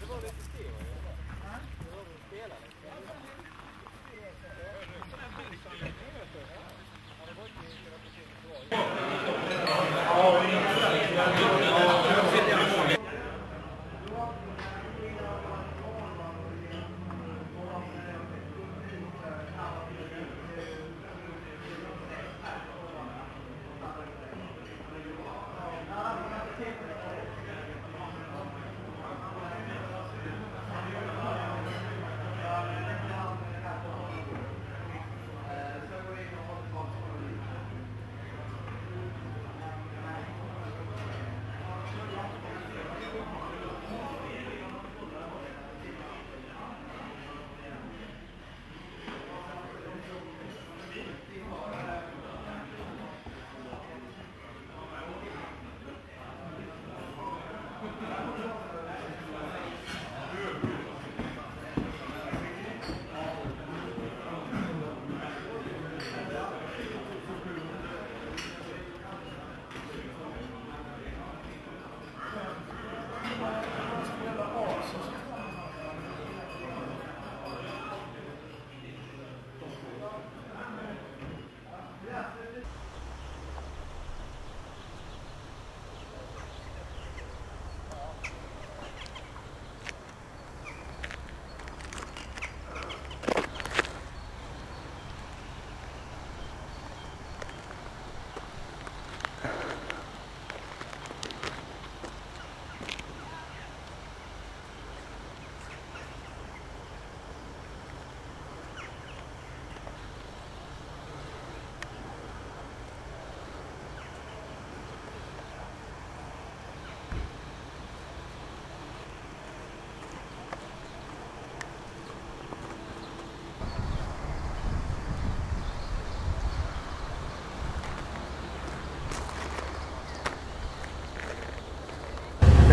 Herbones.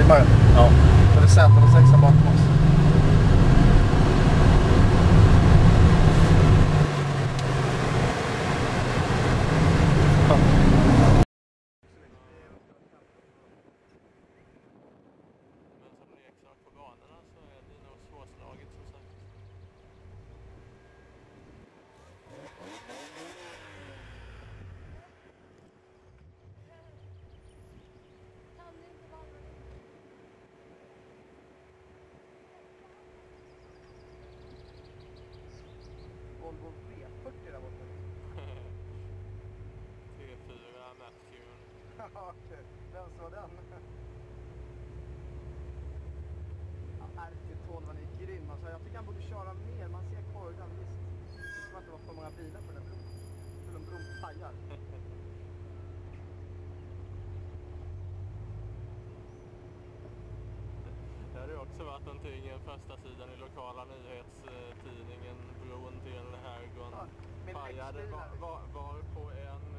Du? Ja. Då är det Centern och sexan bakom oss. Okej. Vem sa den? Ja, RT12 är grym. Alltså, jag tycker han borde köra mer. Man ser korgen, visst. Det ska inte vara för många bilar på den bron. För den bron pajar. Det har ju också varit någonting första sidan i lokala nyhetstidningen Bron till Herrgon. Ja, Pajade var, var, var på en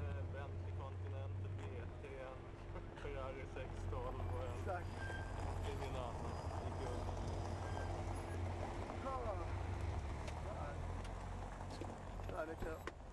16 och en. Exakt. Ingen annan gick under. är det kan